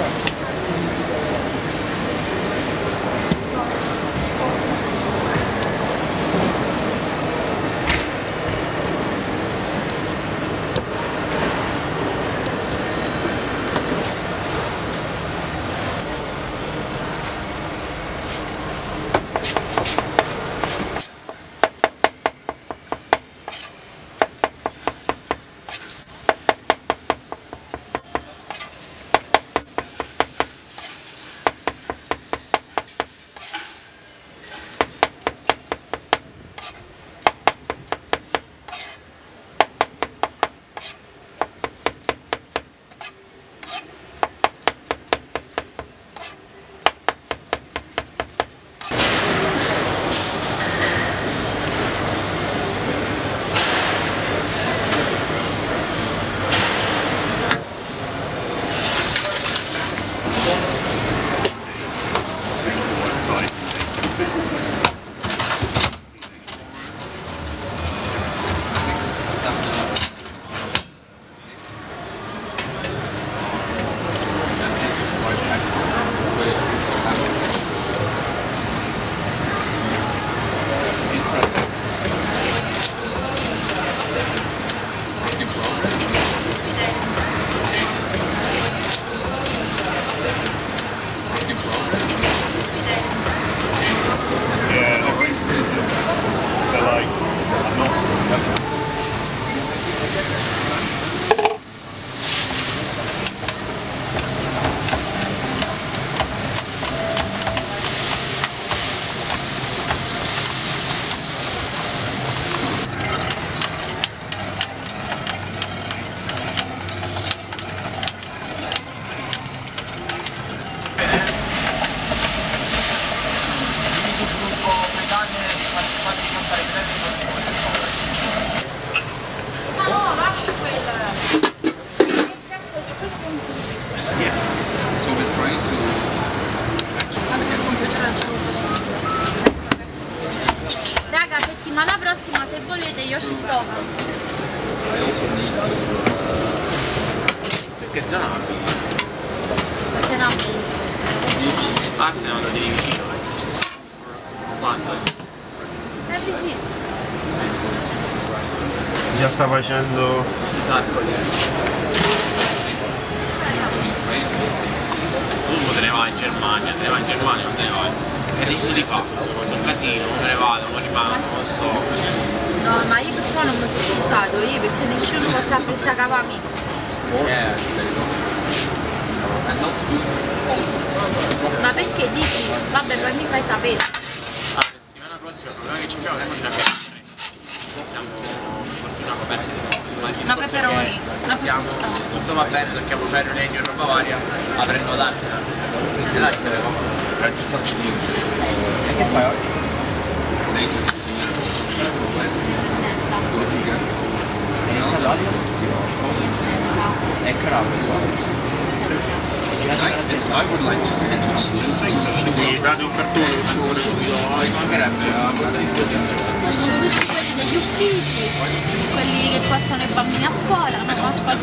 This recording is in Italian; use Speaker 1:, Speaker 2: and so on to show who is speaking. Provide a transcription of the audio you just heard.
Speaker 1: Yeah,
Speaker 2: io ci sto.
Speaker 3: I also need to
Speaker 4: Che zona vado?
Speaker 2: Perché no mi.
Speaker 4: Ah, se ne vado di lì vicino, eh. Quanto?
Speaker 2: È vicino.
Speaker 5: Già sta facendo.
Speaker 4: Tu te ne vai in Germania, te ne vai in Germania, non te ne vai. Che dici di fa? C'è un casino, me ne vado, non rimango, non so.
Speaker 2: No, ma io perciò non mi sono scusato, io perché nessuno può sapere sta cavami.
Speaker 3: yeah, say no. And not do
Speaker 2: Ma perché dici? Vabbè, poi mi fai sapere.
Speaker 4: Ah, la settimana prossima il problema che ci abbiamo è che siamo fortuna coperti. Ma
Speaker 2: peperoni.
Speaker 4: Stiamo,
Speaker 2: peperoni.
Speaker 4: tutto va bene, tocchiamo ferro, legno e roba varia a prenotarsela. E là ci saremo.
Speaker 3: That's something
Speaker 4: E che fai oggi? È cravo.
Speaker 3: I would like to see it.
Speaker 5: quindi date un cartone
Speaker 3: Ci mancherebbe
Speaker 2: degli uffici, quelli che portano i bambini a scuola, conosco il